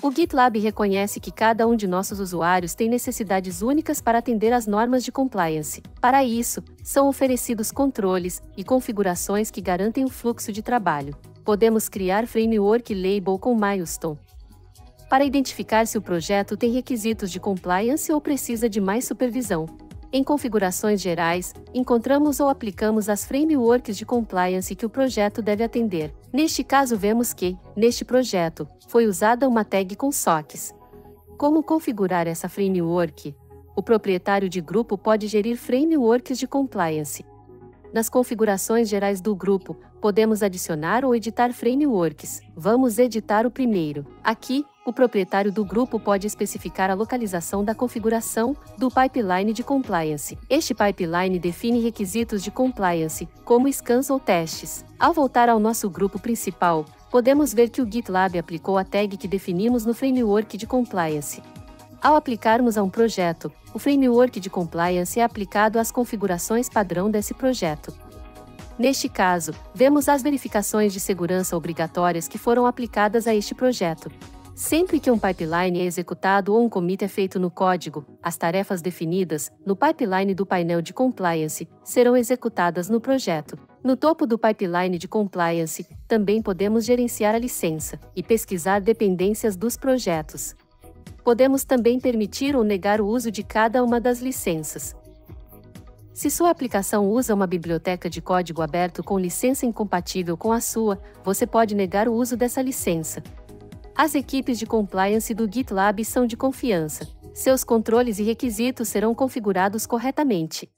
O GitLab reconhece que cada um de nossos usuários tem necessidades únicas para atender às normas de compliance. Para isso, são oferecidos controles e configurações que garantem o fluxo de trabalho. Podemos criar framework label com milestone para identificar se o projeto tem requisitos de compliance ou precisa de mais supervisão. Em configurações gerais, encontramos ou aplicamos as frameworks de compliance que o projeto deve atender. Neste caso, vemos que, neste projeto, foi usada uma tag com SOCs. Como configurar essa framework? O proprietário de grupo pode gerir frameworks de compliance. Nas configurações gerais do grupo, podemos adicionar ou editar frameworks. Vamos editar o primeiro. Aqui, o proprietário do grupo pode especificar a localização da configuração do pipeline de compliance. Este pipeline define requisitos de compliance, como scans ou testes. Ao voltar ao nosso grupo principal, podemos ver que o GitLab aplicou a tag que definimos no framework de compliance. Ao aplicarmos a um projeto, o framework de compliance é aplicado às configurações padrão desse projeto. Neste caso, vemos as verificações de segurança obrigatórias que foram aplicadas a este projeto. Sempre que um pipeline é executado ou um commit é feito no código, as tarefas definidas no pipeline do painel de compliance serão executadas no projeto. No topo do pipeline de compliance, também podemos gerenciar a licença e pesquisar dependências dos projetos. Podemos também permitir ou negar o uso de cada uma das licenças. Se sua aplicação usa uma biblioteca de código aberto com licença incompatível com a sua, você pode negar o uso dessa licença. As equipes de compliance do GitLab são de confiança. Seus controles e requisitos serão configurados corretamente.